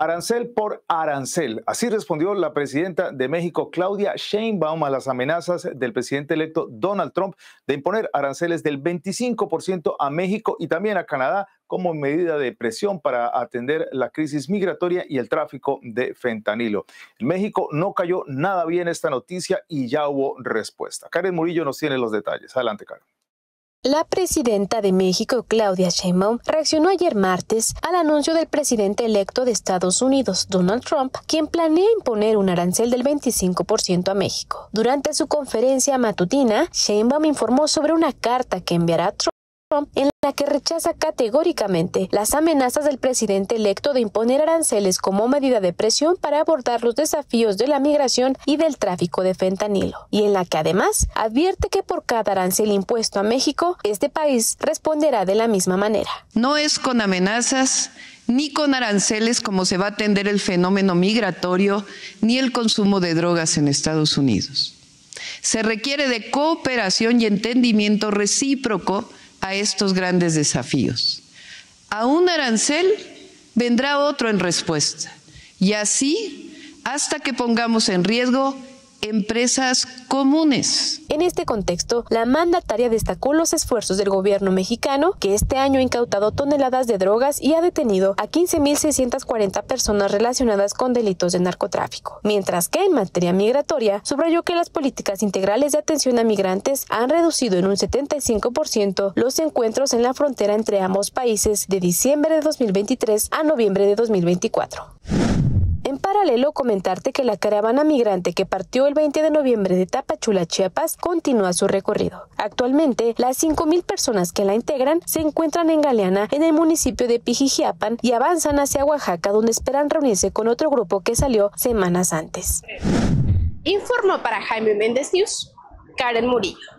Arancel por arancel. Así respondió la presidenta de México, Claudia Sheinbaum, a las amenazas del presidente electo Donald Trump de imponer aranceles del 25% a México y también a Canadá como medida de presión para atender la crisis migratoria y el tráfico de fentanilo. En México no cayó nada bien esta noticia y ya hubo respuesta. Karen Murillo nos tiene los detalles. Adelante, Karen. La presidenta de México, Claudia Sheinbaum, reaccionó ayer martes al anuncio del presidente electo de Estados Unidos, Donald Trump, quien planea imponer un arancel del 25% a México. Durante su conferencia matutina, Sheinbaum informó sobre una carta que enviará Trump en la que rechaza categóricamente las amenazas del presidente electo de imponer aranceles como medida de presión para abordar los desafíos de la migración y del tráfico de fentanilo, y en la que además advierte que por cada arancel impuesto a México, este país responderá de la misma manera. No es con amenazas ni con aranceles como se va a atender el fenómeno migratorio ni el consumo de drogas en Estados Unidos. Se requiere de cooperación y entendimiento recíproco a estos grandes desafíos. A un arancel vendrá otro en respuesta y así hasta que pongamos en riesgo empresas comunes. En este contexto, la mandataria destacó los esfuerzos del gobierno mexicano, que este año ha incautado toneladas de drogas y ha detenido a 15.640 personas relacionadas con delitos de narcotráfico. Mientras que en materia migratoria, subrayó que las políticas integrales de atención a migrantes han reducido en un 75% los encuentros en la frontera entre ambos países de diciembre de 2023 a noviembre de 2024. Paralelo, comentarte que la caravana migrante que partió el 20 de noviembre de Tapachula, Chiapas, continúa su recorrido. Actualmente, las 5.000 personas que la integran se encuentran en Galeana, en el municipio de Pijijiapan, y avanzan hacia Oaxaca, donde esperan reunirse con otro grupo que salió semanas antes. Informó para Jaime Méndez News, Karen Murillo.